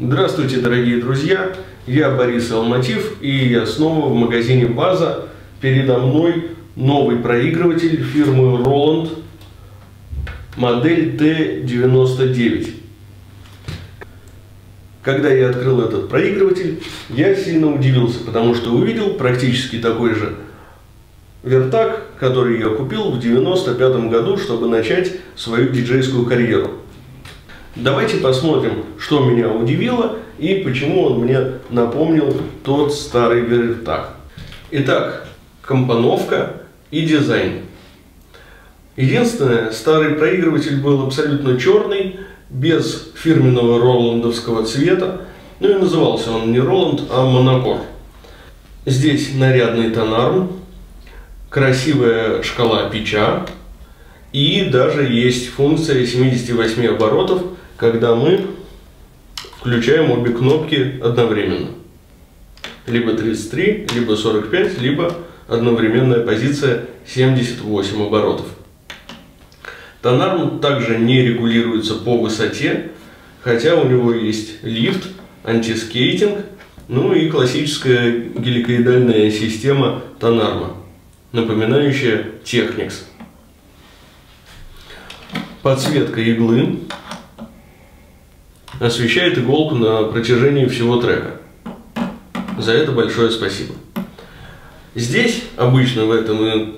Здравствуйте, дорогие друзья! Я Борис Алматив, и я снова в магазине База. Передо мной новый проигрыватель фирмы Roland, модель T99. Когда я открыл этот проигрыватель, я сильно удивился, потому что увидел практически такой же вертак, который я купил в 95 году, чтобы начать свою диджейскую карьеру. Давайте посмотрим, что меня удивило и почему он мне напомнил тот старый вертак. Итак, компоновка и дизайн. Единственное, старый проигрыватель был абсолютно черный, без фирменного роландовского цвета. Ну и назывался он не Роланд, а Монокор. Здесь нарядный тонарм, красивая шкала пича и даже есть функция 78 оборотов, когда мы включаем обе кнопки одновременно. Либо 33, либо 45, либо одновременная позиция 78 оборотов. Тонарм также не регулируется по высоте, хотя у него есть лифт, антискейтинг, ну и классическая геликоидальная система тонарма, напоминающая Technics. Подсветка иглы освещает иголку на протяжении всего трека. За это большое спасибо. Здесь, обычно в, этом,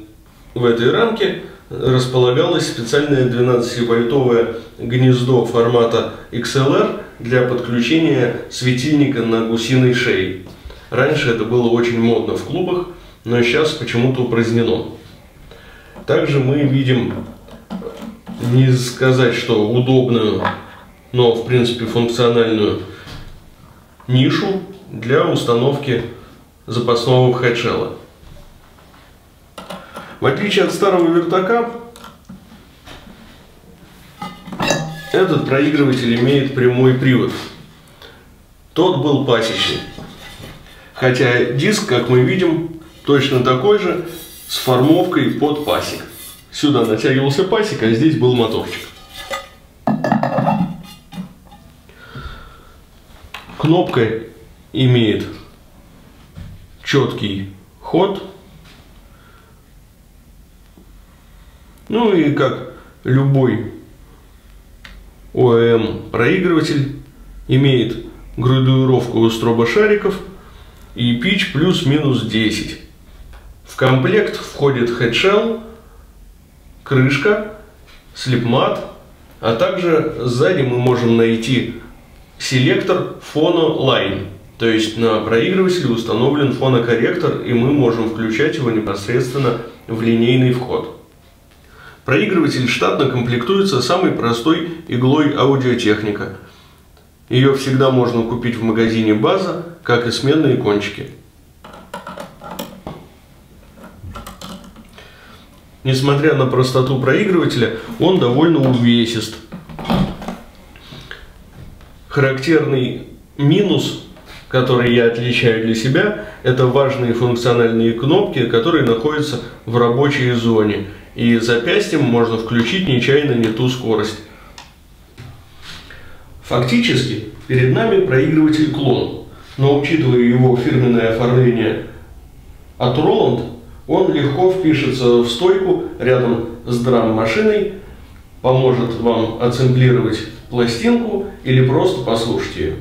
в этой рамке, располагалось специальное 12-вольтовое гнездо формата XLR для подключения светильника на гусиной шее. Раньше это было очень модно в клубах, но сейчас почему-то упразднено. Также мы видим, не сказать, что удобную, но в принципе функциональную нишу для установки запасного хедшелла. В отличие от старого вертака, этот проигрыватель имеет прямой привод. Тот был пасечный. Хотя диск, как мы видим, точно такой же, с формовкой под пасек. Сюда натягивался пасек, а здесь был моторчик. Кнопка имеет четкий ход, Ну и как любой ОЭМ проигрыватель имеет градуировку стробошариков и pitch плюс-минус 10. В комплект входит хедшелл, крышка, слепмат, а также сзади мы можем найти селектор фоно-лайн. То есть на проигрывателе установлен фонокорректор, и мы можем включать его непосредственно в линейный вход. Проигрыватель штатно комплектуется самой простой иглой аудиотехника. Ее всегда можно купить в магазине «База», как и сменные кончики. Несмотря на простоту проигрывателя, он довольно увесист. Характерный минус, который я отличаю для себя, это важные функциональные кнопки, которые находятся в рабочей зоне – и запястьем можно включить нечаянно не ту скорость. Фактически перед нами проигрыватель клон, но учитывая его фирменное оформление от Roland, он легко впишется в стойку рядом с драм-машиной, поможет вам отсемплировать пластинку или просто послушать ее.